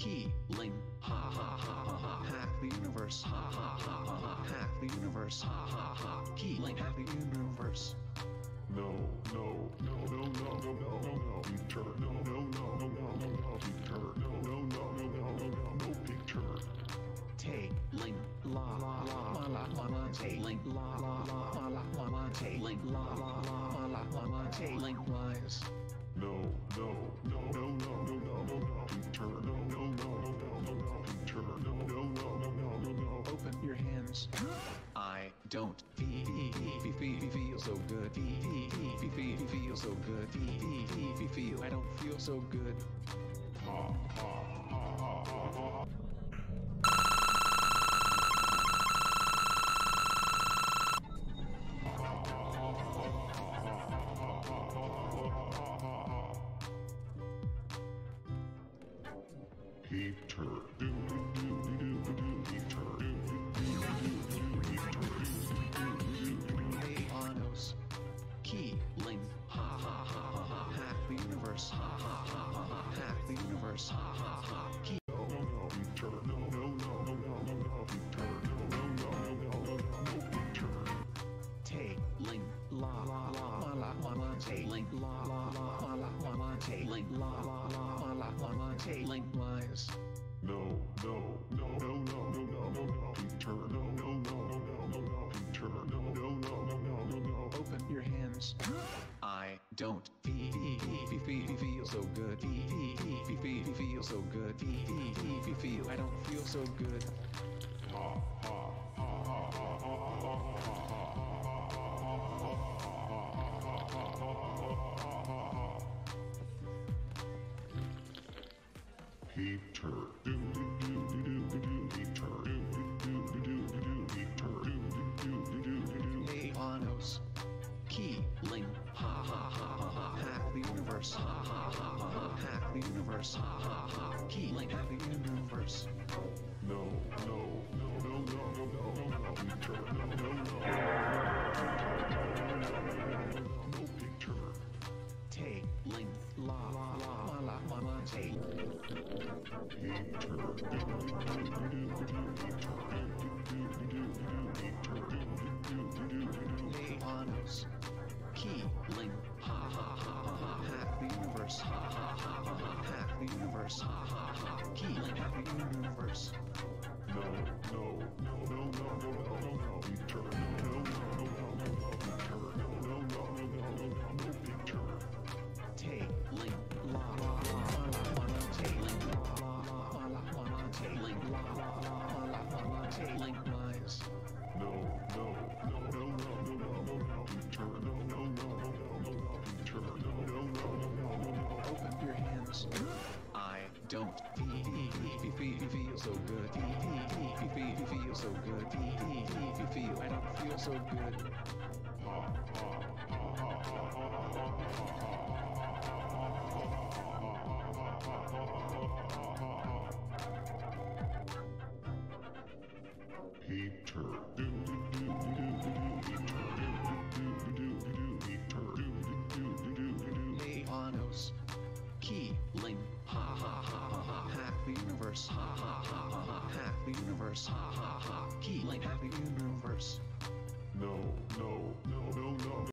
key, link, ha ha ha ha ha, hack the universe, ha ha ha ha ha, hack the universe, ha ha ha, key, link, hack the universe. No, no, no, no, no, no, no, no, no, picture, no, no, no, no, no, no, no, picture, no, no, no, no, no, no, no, no, picture. Take, ling, la la la la la la la, take, ling, la la la la la la la, take, ling, la la la la la la la, take, ling, lies. else. I don't feel so good. Feel so good. Feel I don't feel so good. Peter, do do do do do. Lies. No, no, no, no, no, no, no, no, no, heater. No, no, no, no, no, no, no, heater. No, no, no, no, no, no, no. Open your hands. I don't feel so good. Feel so good. Feel I don't feel so good. Peter, do do do do do do Peter, do do do do do do Peter, do do do do do do Key Link universe. Ha ha ha ha ha. Hack the universe. Ha ha ha. Keeling. Hack the universe. No, no, no, no, no, no, no, no, no, heater. No, no, no, no, no, no, picture. Tailing. La la la la la la la. Tailing. Heater. Do, universe. No, no, no, no, no, no, no, no, no, heater. No, no, no, no, no, no. No, no, no, no, no, no, no, no, picture. Tailing. La la la la la la. Tailing. La la la la la la. Tailing. La la la la la la. Tailing lies. No, no, no, no, no, no, no, no, no, heater. No, no, no, no, no, no. No, no, no, no, no, no, no. Open your hands. I don't feel feel feel feel so good. Feel feel feel feel so good. Feel I don't feel so good. universe. Ha ha ha ha ha. Hack the universe. Ha ha ha. Keyblade hack the universe. No, no, no, no, no.